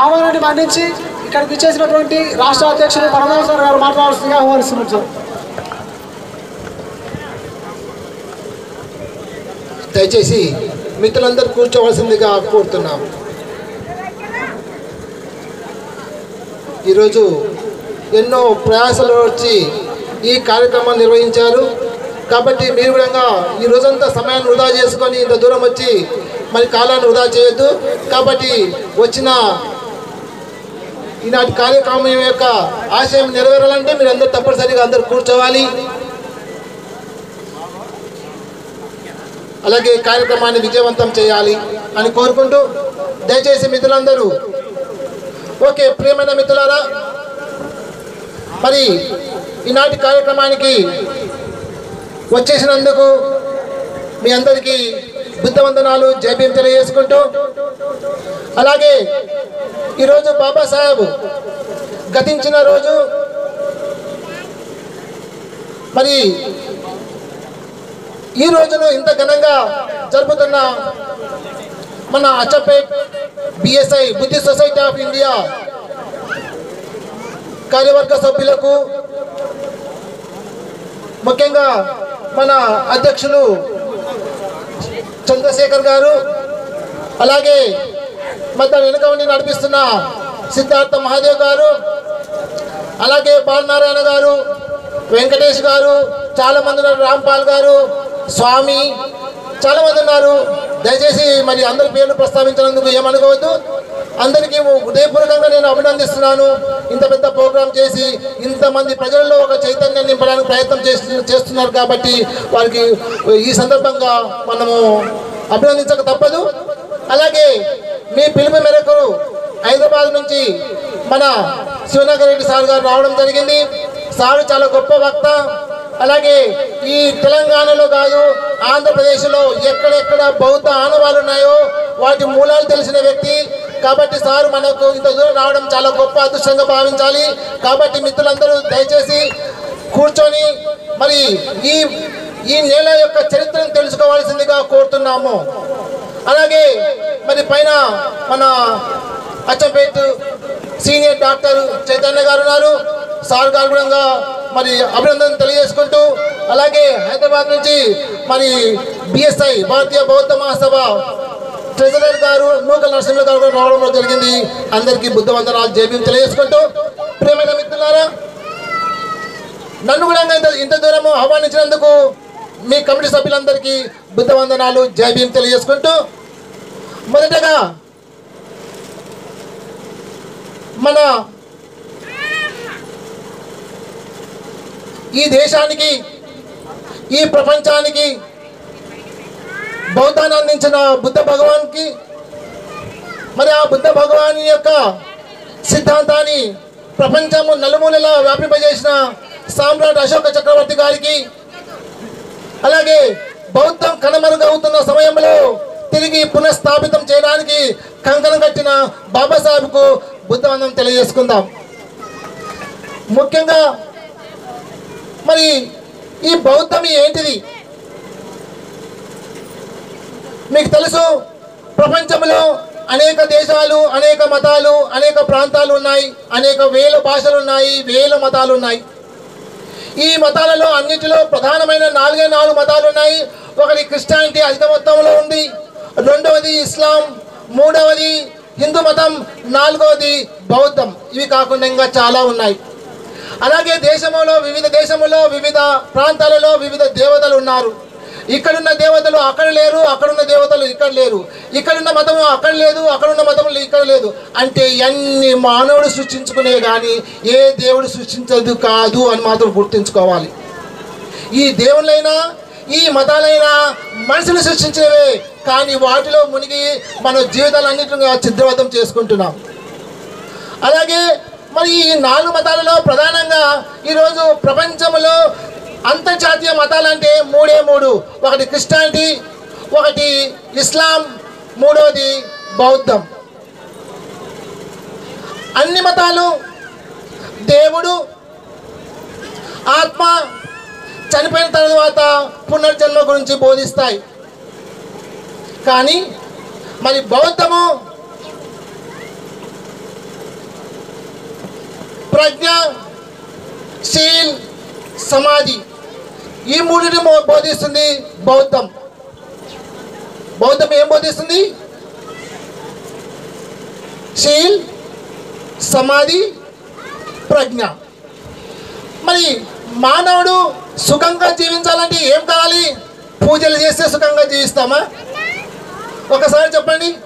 ఆహ్వానాన్ని మన్నించి ఇక్కడ విచ్చేసినటువంటి రాష్ట్ర అధ్యక్షులు పరమేశ్వర గారు మాట్లాడాల్సిందిగా ఆహ్వానిస్తున్నారు సార్ దయచేసి మిత్రులందరూ కూర్చోవలసిందిగా కోరుతున్నాం. ఈరోజు ఎన్నో ప్రయాసాలు వచ్చి ఈ కార్యక్రమాన్ని నిర్వహించారు. కాబట్టి మీరు కూడా ఈ రోజంతా సమయాన్ని వృధా చేసుకొని ఇంత దూరం వచ్చి మరి కాలాన్ని వృధా చేయొద్దు. కాబట్టి వచ్చిన ఈనాటి కార్యక్రమం యొక్క ఆశయం నెరవేరాలంటే మీరు అందరూ తప్పనిసరిగా అందరూ కూర్చోవాలి. అలాగే కార్యక్రమాన్ని విజయవంతం చేయాలి అని కోరుకుంటూ దయచేసి మిత్రులందరూ ఓకే ప్రియమైన మిత్రులారా మరి ఈనాటి కార్యక్రమానికి వచ్చేసినందుకు మీ అందరికీ బుద్ధవందనాలు జైభీం తెలియజేసుకుంటూ అలాగే ఈరోజు బాబాసాహెబ్ గతించిన రోజు. మరి ఈ రోజును ఇంత ఘనంగా జరుపుతున్న మన Achchapet BSI Buddhist society of India కార్యవర్గ సభ్యులకు ముఖ్యంగా మన అధ్యక్షులు చంద్రశేఖర్ గారు అలాగే మరి దాని వెనుక ఉండి నడిపిస్తున్న సిద్ధార్థ మహాదేవ్ గారు అలాగే బాలనారాయణ గారు వెంకటేష్ గారు చాలా మంది ఉన్నారు రాంపాల్ గారు స్వామి చాలా మంది ఉన్నారు. దయచేసి మరి అందరి పేర్లు ప్రస్తావించినందుకు ఏమనుకోవద్దు. అందరికీ హృదయపూర్వకంగా నేను అభినందిస్తున్నాను. ఇంత పెద్ద ప్రోగ్రాం చేసి ఇంతమంది ప్రజల్లో ఒక చైతన్యం నింపడానికి ప్రయత్నం చేస్తు చేస్తున్నారు కాబట్టి వారికి ఈ సందర్భంగా మనము అభినందించక తప్పదు. అలాగే మీ పిలుపు మేరకు హైదరాబాద్ నుంచి మన శివనగర్ రెడ్డి సార్ గారు రావడం జరిగింది. సారు చాలా గొప్ప వక్త. అలాగే ఈ తెలంగాణలో కాదు ఆంధ్రప్రదేశ్లో ఎక్కడెక్కడ బౌద్ధ ఆనవాలు ఉన్నాయో వాటి మూలాలు తెలిసిన వ్యక్తి. కాబట్టి సార్ మనకు ఇంత దూరం రావడం చాలా గొప్ప అదృష్టంగా భావించాలి. కాబట్టి మిత్రులందరూ దయచేసి కూర్చొని మరి ఈ ఈ నేల యొక్క చరిత్రను తెలుసుకోవాల్సిందిగా కోరుతున్నాము. అలాగే మరి పైన మన అచ్చంపేట్ సీనియర్ డాక్టర్ చైతన్య గారు ఉన్నారు. సార్ గారు కూడా మరి అభినందన తెలియజేసుకుంటూ అలాగే హైదరాబాద్ నుంచి మరి బిఎస్ఐ భారతీయ బౌద్ధ మహాసభ ట్రెజరర్ గారు నూకల్ నరసింహ గారు కూడా రావడంలో జరిగింది. అందరికీ బుద్ధవందనాలు. జేబీ తెలియజేసుకుంటూ ప్రేమైన మిత్రులారా నన్ను కూడా ఇంత ఇంత దూరము ఆహ్వానించినందుకు మీ కమిటీ సభ్యులందరికీ బుద్ధవందనాలు జై భీం తెలియజేసుకుంటూ మొదటగా మన ఈ దేశానికి ఈ ప్రపంచానికి బౌద్ధాన్ని అందించిన బుద్ధ భగవాన్కి మరి ఆ బుద్ధ భగవాన్ యొక్క సిద్ధాంతాన్ని ప్రపంచము నలుమూలలా వ్యాపింపజేసిన సామ్రాట్ అశోక చక్రవర్తి గారికి అలాగే బౌద్ధం కనుమరుగవుతున్న సమయంలో తిరిగి పునఃస్థాపితం చేయడానికి కంకణం కట్టిన బాబాసాహెబ్కు బుద్ధవందం తెలియజేసుకుందాం. ముఖ్యంగా మరి ఈ బౌద్ధం ఏంటిది? మీకు తెలుసు ప్రపంచంలో అనేక దేశాలు అనేక మతాలు అనేక ప్రాంతాలు ఉన్నాయి అనేక వేల భాషలు ఉన్నాయి వేల మతాలు ఉన్నాయి. ఈ మతాలలో అన్నిటిలో ప్రధానమైన నాలుగే నాలుగు మతాలు ఉన్నాయి ఒకటి క్రిస్టియానిటీ అధిక మొత్తంలో ఉంది. రెండవది ఇస్లాం. మూడవది హిందూ మతం. నాలుగవది బౌద్ధం. ఇవి కాకుండా ఇంకా చాలా ఉన్నాయి. అలాగే దేశంలో వివిధ దేశంలో వివిధ ప్రాంతాలలో వివిధ దేవతలు ఉన్నారు. ఇక్కడున్న దేవతలు అక్కడ లేరు అక్కడున్న దేవతలు ఇక్కడ లేరు. ఇక్కడున్న మతము అక్కడ లేదు అక్కడున్న మతములు ఇక్కడ లేదు. అంటే ఎన్ని మానవుడు సృష్టించుకునే కానీ ఏ దేవుడు సృష్టించదు కాదు అని మాత్రం గుర్తుంచుకోవాలి. ఈ దేవుళ్ళైనా ఈ మతాలైనా మనుషులు సృష్టించినవే కానీ వాటిలో మునిగి మన జీవితాలన్నింటిగా చిద్రవతం చేసుకుంటున్నాం. అలాగే మరి ఈ నాలుగు మతాలలో ప్రధానంగా ఈరోజు ప్రపంచంలో అంతర్జాతీయ మతాలంటే మూడే మూడు. ఒకటి క్రిస్టియానిటీ ఒకటి ఇస్లాం మూడవది బౌద్ధం. అన్ని మతాలు దేవుడు ఆత్మ చనిపోయిన తర్వాత పునర్జన్మ గురించి బోధిస్తాయి. కానీ మరి బౌద్ధము ప్రజ్ఞ శీల్ సమాధి. ఈ మూడిని బోధిస్తుంది బౌద్ధం. బౌద్ధం ఏం బోధిస్తుంది? శీల్ సమాధి ప్రజ్ఞ. మరి మానవుడు సుఖంగా జీవించాలంటే ఏం కావాలి? పూజలు చేస్తే సుఖంగా జీవిస్తామా? ఒకసారి చెప్పండి.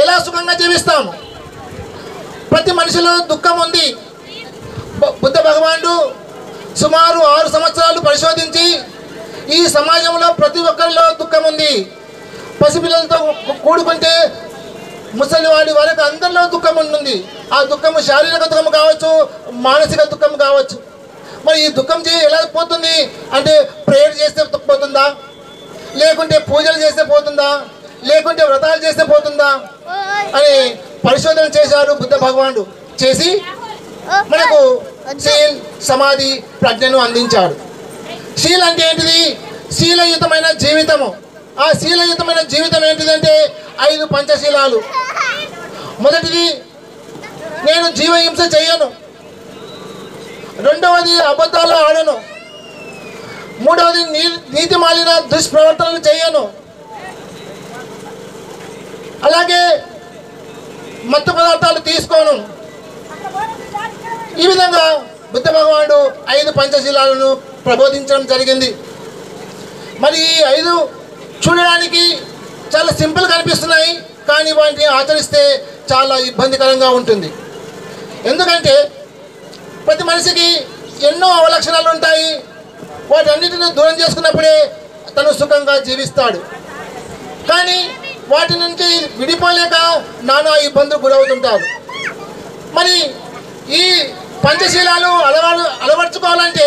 ఎలా సుఖంగా జీవిస్తాము? ప్రతి మనిషిలో దుఃఖం ఉంది. బుద్ధ భగవానుడు సుమారు ఆరు సంవత్సరాలు పరిశోధించి ఈ సమాజంలో ప్రతి ఒక్కరిలో దుఃఖం ఉంది. పసిపిల్లలతో కూడుకుంటే ముసలివాడి వరకు అందరిలో దుఃఖం ఉంటుంది. ఆ దుఃఖము శారీరక దుఃఖం కావచ్చు మానసిక దుఃఖం కావచ్చు. మరి ఈ దుఃఖం చే ఎలా పోతుంది? అంటే ప్రేయర్ చేస్తే పోతుందా? లేకుంటే పూజలు చేస్తే పోతుందా? లేకుంటే వ్రతాలు చేస్తే పోతుందా? అని పరిశోధన చేశారు బుద్ధ భగవానుడు. చేసి మనకు శీల్ సమాధి ప్రజ్ఞను అందించాడు. శీల్ అంటే ఏంటిది? శీలయుతమైన జీవితము. ఆ శీలయుతమైన జీవితం ఏంటిదంటే ఐదు పంచశీలాలు. మొదటిది నేను జీవహింస చేయను. రెండవది అబద్ధాలు ఆడను. మూడవది నీ నీతి మాలిన దుష్ప్రవర్తనలు చేయను. అలాగే మత్తు పదార్థాలు తీసుకోను. ఈ విధంగా బుద్ధ భగవానుడు ఐదు పంచశీలాలను ప్రబోధించడం జరిగింది. మరి ఈ ఐదు చూడడానికి చాలా సింపుల్ కనిపిస్తున్నాయి కానీ వాటిని ఆచరిస్తే చాలా ఇబ్బందికరంగా ఉంటుంది. ఎందుకంటే ప్రతి మనిషికి ఎన్నో అవలక్షణాలు ఉంటాయి. వాటన్నిటిని దూరం చేసుకున్నప్పుడే తను సుఖంగా జీవిస్తాడు. కానీ వాటి నుంచి విడిపోలేక నానా ఇబ్బందులు గురవుతుంటారు. మరి ఈ పంచశీలాలు అలవాటు అలవర్చుకోవాలంటే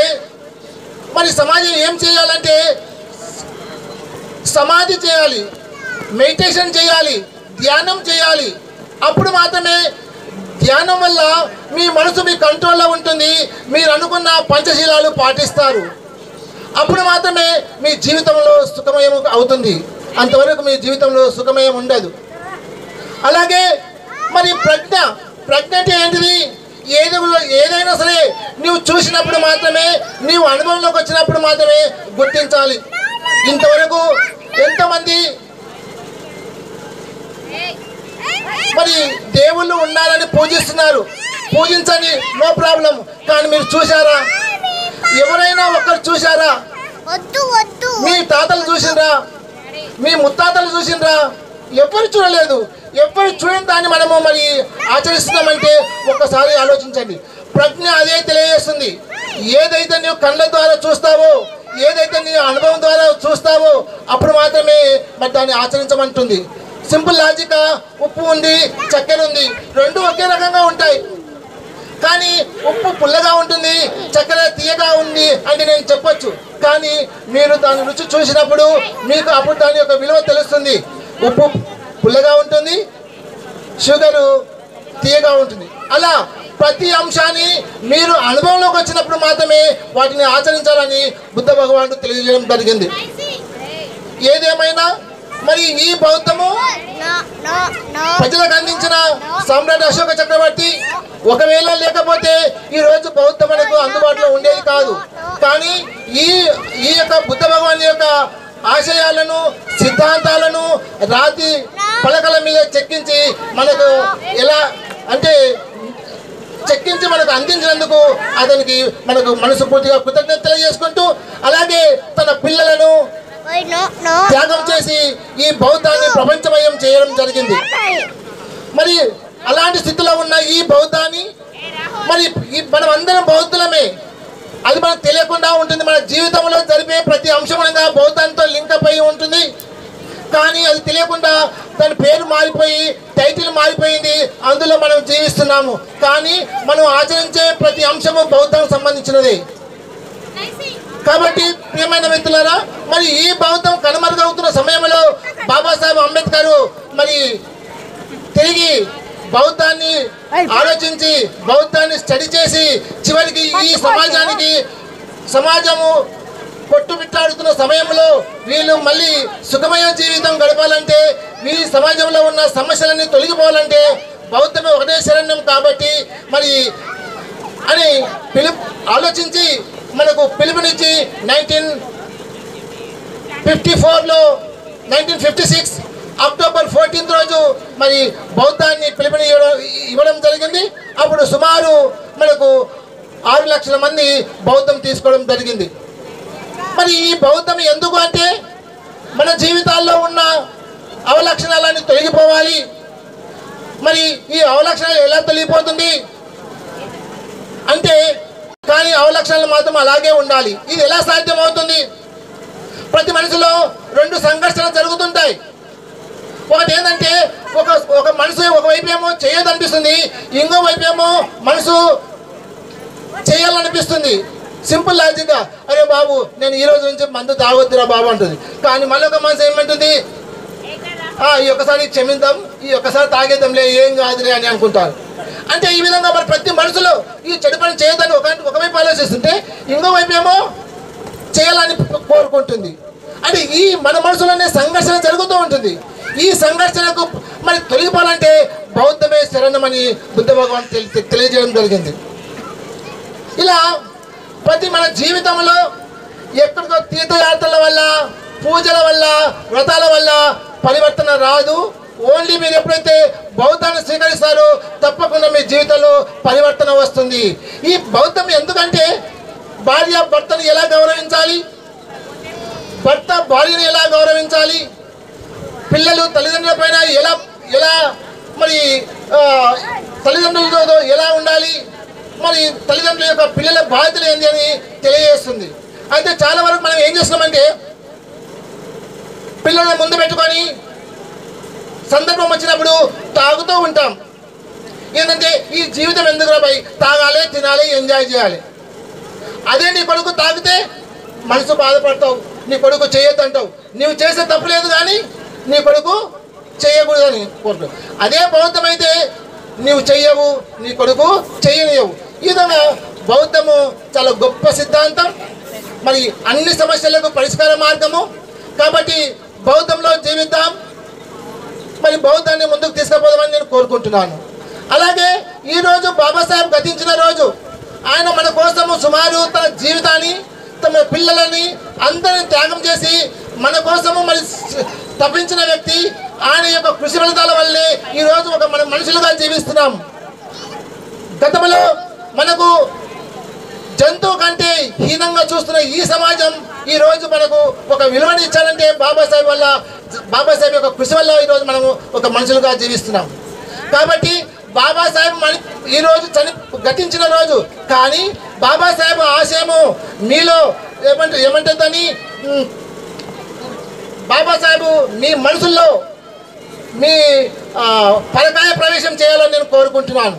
మరి సమాజం ఏం చేయాలంటే సమాధి చేయాలి మెడిటేషన్ చేయాలి ధ్యానం చేయాలి. అప్పుడు మాత్రమే ధ్యానం వల్ల మీ మనసు మీ కంట్రోల్లో ఉంటుంది. మీరు అనుకున్న పంచశీలాలు పాటిస్తారు. అప్పుడు మాత్రమే మీ జీవితంలో సుఖమయం అవుతుంది. అంతవరకు మీ జీవితంలో సుఖమయం ఉండదు. అలాగే మరి ప్రజ్ఞ ప్రజ్ఞ అంటే ఏంటిది? ఏది ఏదైనా సరే నీవు చూసినప్పుడు మాత్రమే నీవు అనుభవంలోకి వచ్చినప్పుడు మాత్రమే గుర్తించాలి. ఇంతవరకు ఎంతమంది మరి దేవుళ్ళు ఉన్నారని పూజిస్తున్నారు. పూజించండి నో ప్రాబ్లం. కానీ మీరు చూసారా ఎవరైనా ఒక్కరు చూసారా మీ తాతలు చూసిండ్రా? మీ ముత్తాతలు చూసిండ్రా? ఎప్పుడు చూడలేదు. ఎప్పుడు చూడని దాన్ని మనము మరి ఆచరిస్తున్నామంటే ఒక్కసారి ఆలోచించండి. ప్రజ్ఞ అదే తెలియజేస్తుంది. ఏదైతే నీవు కళ్ళ ద్వారా చూస్తావో ఏదైతే నీ అనుభవం ద్వారా చూస్తావో అప్పుడు మాత్రమే మరి దాన్ని ఆచరించమంటుంది. సింపుల్ లాజిక్ ఉప్పు ఉంది చక్కెర ఉంది. రెండు ఒకే రకంగా ఉంటాయి. కానీ ఉప్పు పుల్లగా ఉంటుంది చక్కెర తీయగా ఉంది అని నేను చెప్పొచ్చు. కానీ మీరు దాని రుచి చూసినప్పుడు మీకు అప్పుడు దాని యొక్క విలువ తెలుస్తుంది. ఉప్పు పుల్లగా ఉంటుంది షుగరు తీయగా ఉంటుంది. అలా ప్రతి అంశాన్ని మీరు అనుభవంలోకి వచ్చినప్పుడు మాత్రమే వాటిని ఆచరించాలని బుద్ధ భగవానుడు తెలియజేయడం జరిగింది. ఏదేమైనా? మరి ఈ బౌద్ధము ప్రజలకు అందించిన సామ్రాట్ అశోక చక్రవర్తి ఒకవేళ లేకపోతే ఈ రోజు బౌద్ధ మనకు అందుబాటులో ఉండేది కాదు. కానీ ఈ ఈ యొక్క బుద్ధ భగవాన్ యొక్క ఆశయాలను సిద్ధాంతాలను రాతి పలకల మీద చెక్కించి మనకు ఎలా అంటే చెక్కించి మనకు అందించినందుకు అతనికి మనకు మనస్ఫూర్తిగా కృతజ్ఞత తెలియజేసుకుంటూ అలాగే తన పిల్లలను త్యాగం చేసి ఈ బౌద్ధాన్ని ప్రపంచమయం చేయడం జరిగింది. మరి అలాంటి స్థితిలో ఉన్న ఈ బౌద్ధాన్ని మరి ఈ మనం అందరం బౌద్ధులమే. అది మనకు తెలియకుండా ఉంటుంది. మన జీవితంలో జరిపే ప్రతి అంశమునంగా బౌద్ధాంతో లింక్ అయి ఉంటుంది. కానీ అది తెలియకుండా దాని పేరు మారిపోయి టైటిల్ మారిపోయింది. అందులో మనం జీవిస్తున్నాము. కానీ మనం ఆచరించే ప్రతి అంశము బౌద్ధం సంబంధించినది. కాబట్టి ప్రియమైన మిత్రులారా మరి ఈ బౌద్ధం కనుమరుగవుతున్న సమయంలో బాబాసాహెబ్ అంబేద్కర్ మరి తిరిగి బౌద్ధాన్ని ఆలోచించి బౌద్ధాన్ని స్టడీ చేసి చివరికి ఈ సమాజానికి సమాజము కొట్టుమిట్టాడుతున్న సమయంలో వీళ్ళు మళ్ళీ సుఖమయ జీవితం గడపాలంటే ఈ సమాజంలో ఉన్న సమస్యలన్నీ తొలగిపోవాలంటే బౌద్ధమే ఒకటే శరణ్యం కాబట్టి మరి అని పిలుపు ఆలోచించి మనకు పిలుపునిచ్చి నైన్టీన్ ఫిఫ్టీ ఫోర్లో nineteen fifty six October fourteenth రోజు మరి బౌద్ధాన్ని పిలుపుని ఇవ్వడం- ఇవ్వడం జరిగింది. అప్పుడు సుమారు మనకు ఆరు లక్షల మంది బౌద్ధం తీసుకోవడం జరిగింది. మరి ఈ బౌద్ధం ఎందుకు అంటే మన జీవితాల్లో ఉన్న అవలక్షణాలన్నీ తొలగిపోవాలి. మరి ఈ అవలక్షణాలు ఎలా తొలగిపోతుంది? అంటే కానీ అవలక్షణాలు మాత్రం అలాగే ఉండాలి. ఇది ఎలా సాధ్యమవుతుంది? ప్రతి మనిషిలో రెండు సంఘర్షణలు జరుగుతుంటాయి. ఒకటి ఏంటంటే ఒక ఒక మనసు ఒకవైపు ఏమో చేయదనిపిస్తుంది ఇంకో వైపు ఏమో మనసు చేయాలనిపిస్తుంది. సింపుల్ లాజిక్గా అరే బాబు నేను ఈ రోజు నుంచి మందు తాగొద్దురా బాబు అంటుంది. కానీ మళ్ళీ ఒక మనసు ఏమంటుంది? "ఆ, ఈ ఒక్కసారి క్షమిద్దాం ఈ ఒక్కసారి తాగేద్దాంలే ఏం కాదులే అని అనుకుంటారు. అంటే ఈ విధంగా మరి ప్రతి మనసులో ఈ చెడు పని చేయదని ఒక ఒకవైపు ఆలోచిస్తుంటే ఇంకో వైపు ఏమో చేయాలని కోరుకుంటుంది. అంటే ఈ మన మనసులోనే సంఘర్షణ జరుగుతూ ఉంటుంది. ఈ సంఘర్షణకు మరి తొలగిపోవాలంటే బౌద్ధమే శరణమని బుద్ధ భగవాన్ తెలి- తెలియజేయడం జరిగింది. ఇలా ప్రతి మన జీవితంలో ఎక్కడికో తీర్థయాత్రల వల్ల పూజల వల్ల వ్రతాల వల్ల పరివర్తన రాదు. ఓన్లీ మీరు ఎప్పుడైతే బౌద్ధాన్ని స్వీకరిస్తారో తప్పకుండా మీ జీవితంలో పరివర్తన వస్తుంది. ఈ బౌద్ధం ఎందుకంటే భార్య భర్తను ఎలా గౌరవించాలి? భర్త భార్యను ఎలా గౌరవించాలి? పిల్లలు తల్లిదండ్రుల పైన ఎలా ఎలా మరి తల్లిదండ్రులతో ఎలా ఉండాలి? మరి తల్లిదండ్రుల యొక్క పిల్లల బాధ్యతలు ఏంటి అని తెలియజేస్తుంది. అయితే చాలా వరకు మనం ఏం చేస్తున్నామంటే పిల్లలను ముందు పెట్టుకొని సందర్భం వచ్చినప్పుడు తాగుతూ ఉంటాం. ఏంటంటే ఈ జీవితం ఎందుకు రాబాయి? తాగాలి తినాలి ఎంజాయ్ చేయాలి. అదే నీ కొడుకు తాగితే మనసు బాధపడతావు నీ కొడుకు చేయొద్దు అంటావు నీవు చేసే తప్పు లేదు కానీ నీ కొడుకు చేయకూడదని కోరుకు అదే బౌద్ధం అయితే నీవు చెయ్యవు నీ కొడుకు చెయ్యనియవు ఈ విధంగా బౌద్ధము చాలా గొప్ప సిద్ధాంతం. మరి అన్ని సమస్యలకు పరిష్కార మార్గము. కాబట్టి బౌద్ధంలో జీవిద్దాం. మరి బౌద్ధాన్ని ముందుకు తీసుకుపోదామని నేను కోరుకుంటున్నాను. అలాగే ఈరోజు బాబాసాహెబ్ గతించిన రోజు ఆయన మన కోసము సుమారు తన జీవితాన్ని తమ పిల్లలని అందరిని త్యాగం చేసి మన కోసము మరి తప్పించిన వ్యక్తి ఆయన యొక్క కృషి ఫలితాల వల్లే ఈరోజు ఒక మన మనుషులుగా జీవిస్తున్నాం. గతంలో మనకు జంతువు కంటే హీనంగా చూస్తున్న ఈ సమాజం ఈ రోజు మనకు ఒక విలువని ఇచ్చారంటే బాబాసాహెబ్ వల్ల బాబాసాహెబ్ యొక్క కృషి వల్ల ఈరోజు మనము ఒక మనుషులుగా జీవిస్తున్నాం. కాబట్టి బాబాసాహెబ్ మన ఈరోజు చని గతించిన రోజు. కానీ బాబాసాహెబ్ ఆశయము మీలో ఏమంటే ఏమంటుందని బాబాసాహెబ్ మీ మనసుల్లో మీ పరకాయ ప్రవేశం చేయాలని నేను కోరుకుంటున్నాను.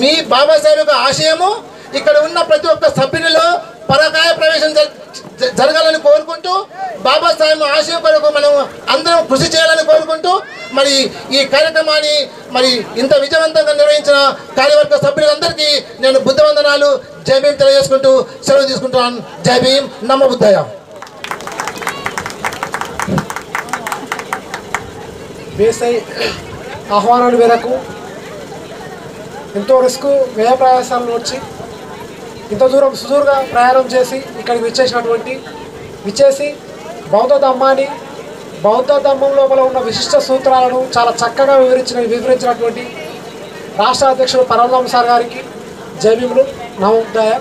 మీ బాబాసాహెబ్ యొక్క ఆశయము ఇక్కడ ఉన్న ప్రతి ఒక్క సభ్యునిలో పరకాయ ప్రవేశం జ- జరగాలని కోరుకుంటూ బాబాసాహెబ్ ఆశయం కొరకు మనం అందరం కృషి చేయాలని కోరుకుంటూ మరి ఈ కార్యక్రమాన్ని మరి ఇంత విజయవంతంగా నిర్వహించిన కార్యవర్గ సభ్యులందరికీ నేను బుద్ధవందనాలు జై భీం తెలియజేసుకుంటూ సెలవు తీసుకుంటున్నాను. జై భీం నమ్మ బీఎస్ఐ ఆహ్వానాల మేరకు ఎంతో రిస్క్ వ్యయ ప్రయాసాలను వచ్చి ఇంత దూరం సుదూరుగా ప్రయాణం చేసి ఇక్కడికి విచ్చేసినటువంటి విచ్చేసి బౌద్ధ ధమ్మాన్ని బౌద్ధ ధమ్మం లోపల ఉన్న విశిష్ట సూత్రాలను చాలా చక్కగా వివరించిన వివరించినటువంటి రాష్ట్ర అధ్యక్షుడు పరమరామ సార్ గారికి జైబీములు నమోదాయ